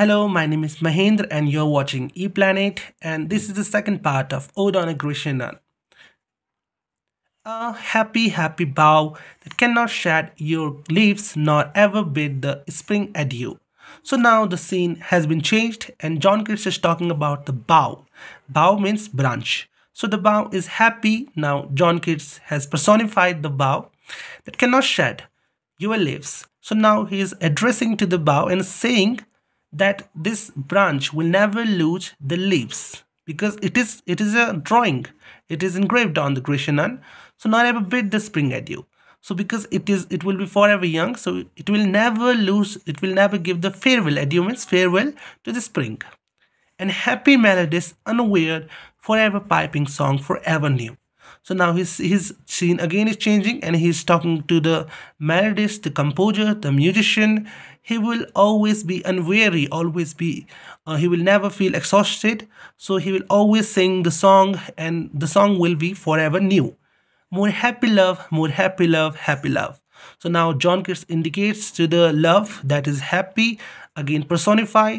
Hello, my name is Mahendra and you're watching ePlanet and this is the second part of Ode on a happy, happy bough that cannot shed your leaves nor ever bid the spring adieu. So now the scene has been changed and John Keats is talking about the bough. Bough means branch. So the bough is happy. Now John Keats has personified the bough that cannot shed your leaves. So now he is addressing to the bough and saying that this branch will never lose the leaves because it is it is a drawing. It is engraved on the urn so not ever bid the spring adieu so because it is it will be forever young so it will never lose it will never give the farewell adieu means farewell to the spring. And happy melodies unaware forever piping song forever new. So now his his scene again is changing and he's talking to the melodist the composer the musician he will always be unweary always be uh, he will never feel exhausted. So he will always sing the song and the song will be forever new. More happy love more happy love happy love. So now john keats indicates to the love that is happy again personify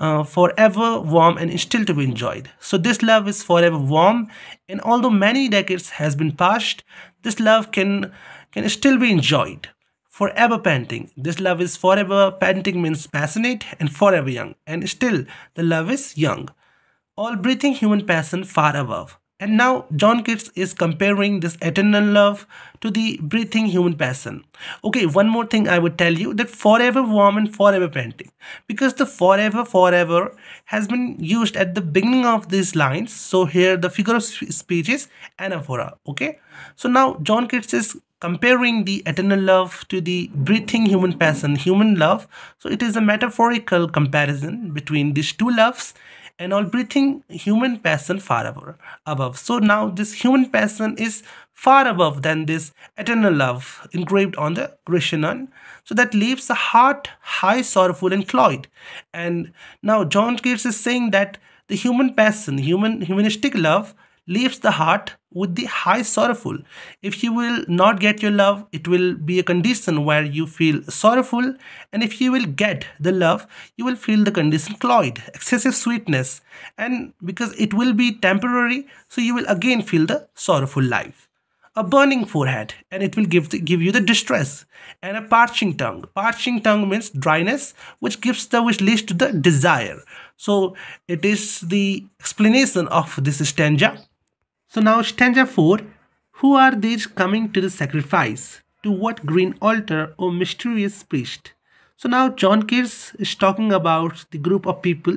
uh, forever warm and still to be enjoyed. So this love is forever warm and although many decades has been passed this love can can still be enjoyed forever panting this love is forever panting means passionate and forever young and still the love is young all breathing human passion far above and now John Keats is comparing this eternal love to the breathing human passion. Okay, one more thing I would tell you that forever warm and forever panting. Because the forever forever has been used at the beginning of these lines. So here the figure of speech is anaphora. Okay. So now John Keats is comparing the eternal love to the breathing human passion, human love. So it is a metaphorical comparison between these two loves and all breathing human passion far above. So now this human passion is far above than this eternal love engraved on the Grecian. So that leaves the heart high, sorrowful and cloyed. And now John Keats is saying that the human passion, human humanistic love leaves the heart with the high sorrowful. If you will not get your love, it will be a condition where you feel sorrowful. And if you will get the love, you will feel the condition cloyed, excessive sweetness. And because it will be temporary, so you will again feel the sorrowful life. A burning forehead, and it will give, the, give you the distress. And a parching tongue. Parching tongue means dryness, which gives the which leads to the desire. So it is the explanation of this stanza so now stanza 4. Who are these coming to the sacrifice? To what green altar, O mysterious priest? So now John Keats is talking about the group of people.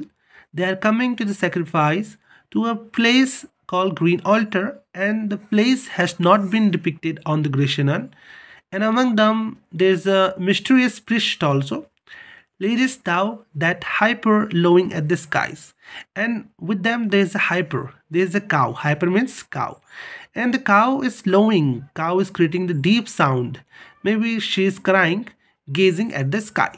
They are coming to the sacrifice to a place called Green Altar and the place has not been depicted on the Grecian. And among them there's a mysterious priest also Leadest thou that hyper lowing at the skies? And with them there's a hyper, there's a cow. Hyper means cow. And the cow is lowing, cow is creating the deep sound. Maybe she is crying, gazing at the sky.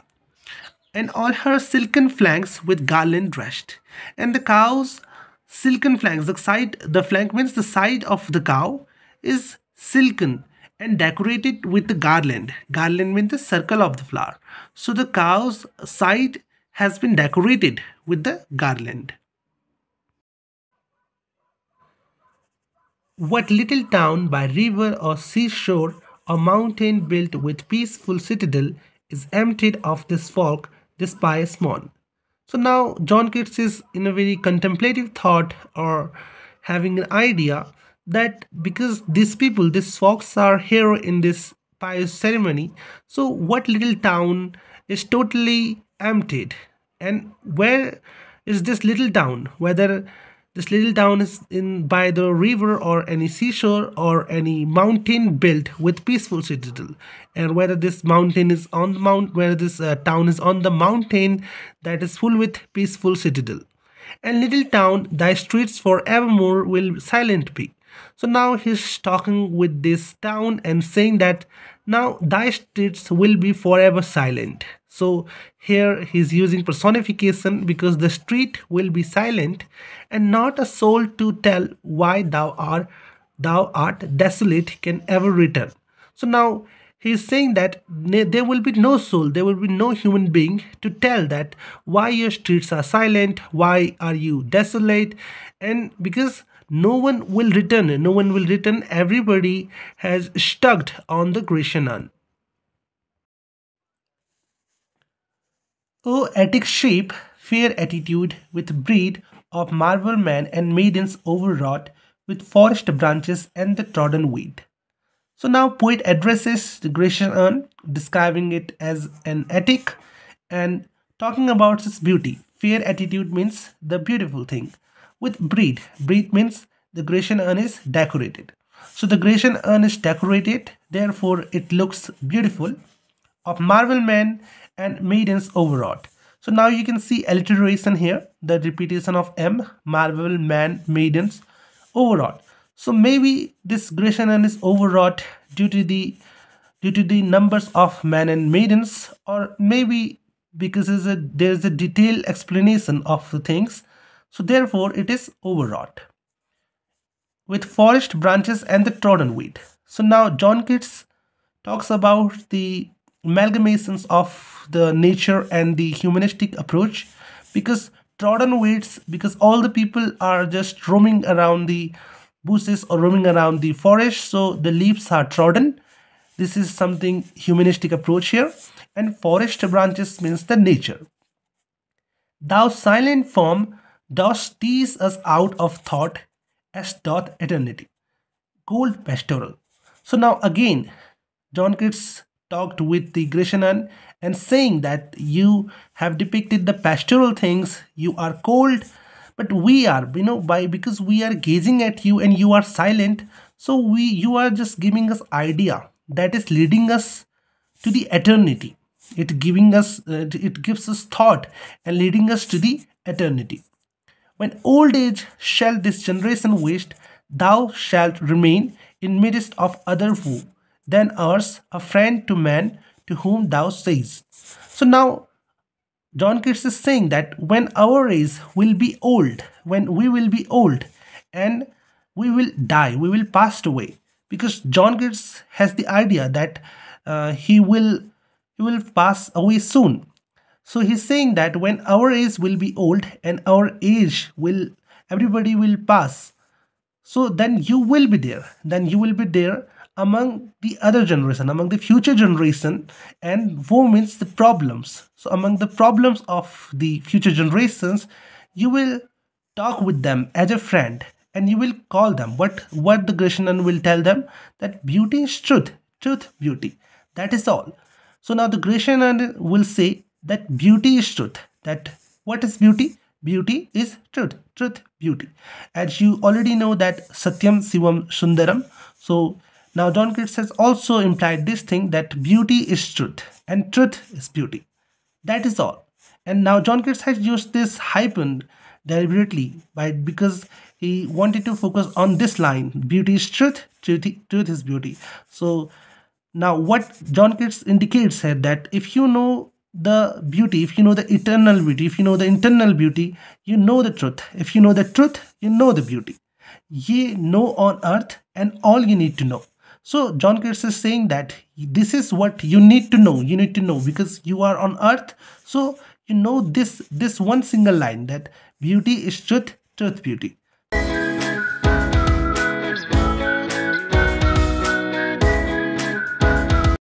And all her silken flanks with garland dressed. And the cow's silken flanks, the side, the flank means the side of the cow is silken and decorated with the garland. Garland means the circle of the flower. So the cow's side has been decorated with the garland. What little town by river or seashore or mountain built with peaceful citadel is emptied of this folk, this pious mon. So now John Keats is in a very contemplative thought or having an idea that because these people these folks are here in this pious ceremony so what little town is totally emptied. And where is this little town? Whether this little town is in by the river or any seashore or any mountain built with peaceful citadel. And whether this mountain is on the mount where this uh, town is on the mountain that is full with peaceful citadel. And little town thy streets forevermore will silent be. So now he's talking with this town and saying that now thy streets will be forever silent. So here he's using personification because the street will be silent and not a soul to tell why thou art thou art desolate can ever return. So now he's saying that there will be no soul there will be no human being to tell that why your streets are silent why are you desolate and because no one will return no one will return everybody has stuck on the grecian urn o attic shape, fair attitude with brede of marble men and maidens overwrought with forest branches and the trodden weed so now poet addresses the Grecian urn, describing it as an attic and talking about its beauty. Fair attitude means the beautiful thing. With brede, brede means the Grecian urn is decorated. So the Grecian urn is decorated, therefore it looks beautiful. Of marble men and maidens overwrought. So now you can see alliteration here, the repetition of M, marble man, maidens overwrought. So maybe this Grecian urn is overwrought due to the due to the numbers of men and maidens or maybe because there's a, there's a detailed explanation of the things so therefore it is overwrought with forest branches and the trodden weed. So now john keats talks about the amalgamations of the nature and the humanistic approach because trodden weeds because all the people are just roaming around the bushes or roaming around the forest. So the leaves are trodden. This is something humanistic approach here. And forest branches means the nature. Thou silent form dost tease us out of thought as doth eternity. Cold pastoral. So now again john keats talked with the grecian urn and saying that you have depicted the pastoral things you are cold but we are you know by because we are gazing at you and you are silent. So we you are just giving us idea that is leading us to the eternity. It giving us uh, it gives us thought and leading us to the eternity when old age shall this generation waste thou shalt remain in midst of other who then ours a friend to man to whom thou sayest so now John Keats is saying that when our age will be old, when we will be old and we will die, we will pass away. Because John Keats has the idea that uh, he will he will pass away soon. So he's saying that when our age will be old and our age will everybody will pass. So then you will be there. Then you will be there among the other generation among the future generation. And woe means the problems. So among the problems of the future generations you will talk with them as a friend and you will call them. What what the Grecian will tell them? That beauty is truth truth beauty. That is all. So now the Grecian will say that beauty is truth. That what is beauty? Beauty is truth. Truth beauty. As you already know that satyam sivam sundaram. So now, John Keats has also implied this thing that beauty is truth and truth is beauty. That is all. And now John Keats has used this hyphen deliberately by because he wanted to focus on this line beauty is truth truth, truth is beauty. So now what john keats indicates here that if you know the beauty if you know the eternal beauty if you know the internal beauty you know the truth if you know the truth you know the beauty ye know on earth and all you need to know so John Keats is saying that this is what you need to know. You need to know because you are on earth. So you know this this one single line that beauty is truth, truth beauty.